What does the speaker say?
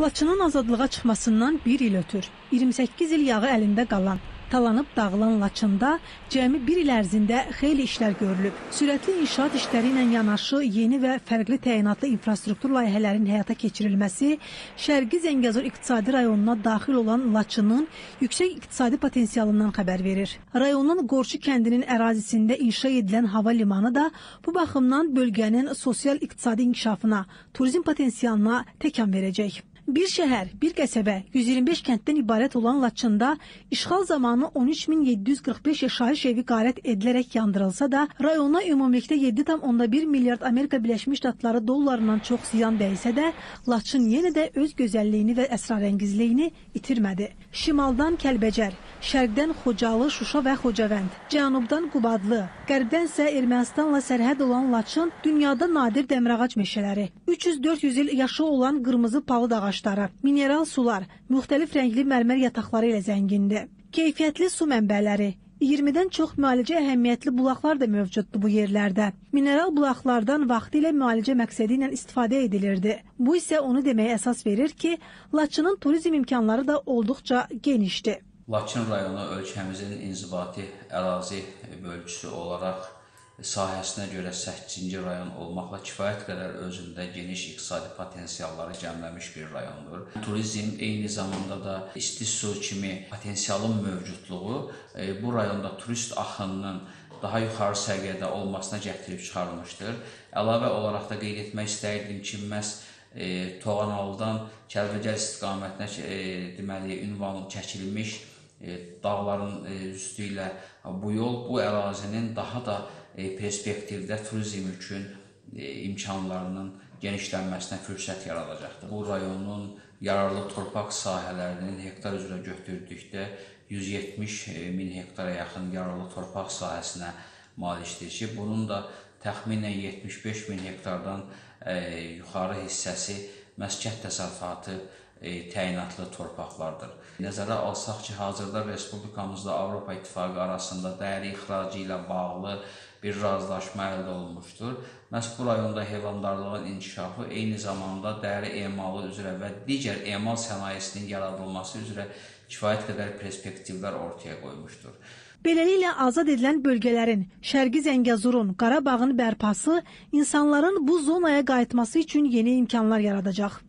Laçının azadlığa çıxmasından bir il ötür. 28 il yağı əlində qalan, talanıb dağılan Laçında cəmi bir il ərzində xeyli işlər görülüb. Sürətli inşaat işləri ilə yanaşı yeni və fərqli təyinatlı infrastruktur layihələrinin həyata keçirilməsi Şərqi Zəngəzur iqtisadi rayonuna daxil olan Laçının yüksək iqtisadi potensialından xəbər verir. Rayonun Qorçu kəndinin ərazisində inşa edilən hava limanı da bu baxımdan bölgənin sosial-iqtisadi inkişafına, turizm potensialına təkan verəcək. Bir şəhər, bir qəsəbə, 125 kənddən ibarət olan Laçında işğal zamanı 13745 yaşayış evi qarət edilərək yandırılsa da, rayona ümumilikdə 7,1 milyard Amerika Birləşmiş Ştatları dollarından çox ziyan dəysə də, Laçın yenə də öz gözəlliyini və əsrarəngizliyini itirmədi. Şimaldan Kəlbəcər, şərqdən Xocalı, Şuşa və Xocavənd, cənubdan Qubadlı, qərbdənsə Ermənistanla sərhəd olan Laçın dünyada nadir dəmirağac meşələri, 300-400 il yaşı olan qırmızı palıd ağacları, mineral sular, müxtəlif rəngli mərmər yataqları ilə zəngindir. Keyfiyyətli su mənbələri, 20-dən çox müalicə əhəmiyyətli bulaqlar da mövcuddur bu yerlərdə. Mineral bulaqlardan vaxtilə müalicə məqsədi ilə istifadə edilirdi. Bu isə onu deməyə əsas verir ki, Laçının turizm imkanları da olduqca genişdir. Laçın rayonu ölkəmizin inzibati ərazi bölgüsü olaraq sahəsinə görə 8-ci rayon olmaqla kifayət qədər özündə geniş iqtisadi potensialları cəmləmiş bir rayondur. Turizm eyni zamanda da isti su kimi potensialın mövcudluğu e, bu rayonda turist axınının daha yuxarı səviyyədə olmasına gətirib çıxarılmışdır. Əlavə olaraq da qeyd etmək istəyirdim ki, məhz e, Toğanalıdan Kəlbəcər istiqamətinə e, deməli ünvanı çəkilmiş e, dağların e, üstü ilə bu yol bu ərazinin daha da perspektivdə turizm üçün e, imkanlarının genişlənməsinə fürsət yaradacaqdır. Bu rayonun yararlı torpaq sahələrinin hektar üzrə götürdükdə 170 e, min hektara yaxın yararlı torpaq sahəsinə malikdir ki, bunun da təxminən 75 min hektardan e, yuxarı hissəsi məhz kənd təsərrüfatı e, təyinatlı torpaqlardır. Nəzərə alsaq ki, hazırda respublikamızda Avropa İttifaqı arasında dəyəri ixracı ilə bağlı bir razılaşma əldə olunmuşdur. Məhz bu rayonda heyvandarlığın inkişafı eyni zamanda dəri emalı üzrə və digər emal sənayesinin yaradılması üzrə kifayət qədər perspektivlər ortaya qoymuşdur. Beləliklə azad edilən bölgələrin, Şərqi Zəngəzurun, Qarabağın bərpası insanların bu zonaya qayıtması üçün yeni imkanlar yaradacaq.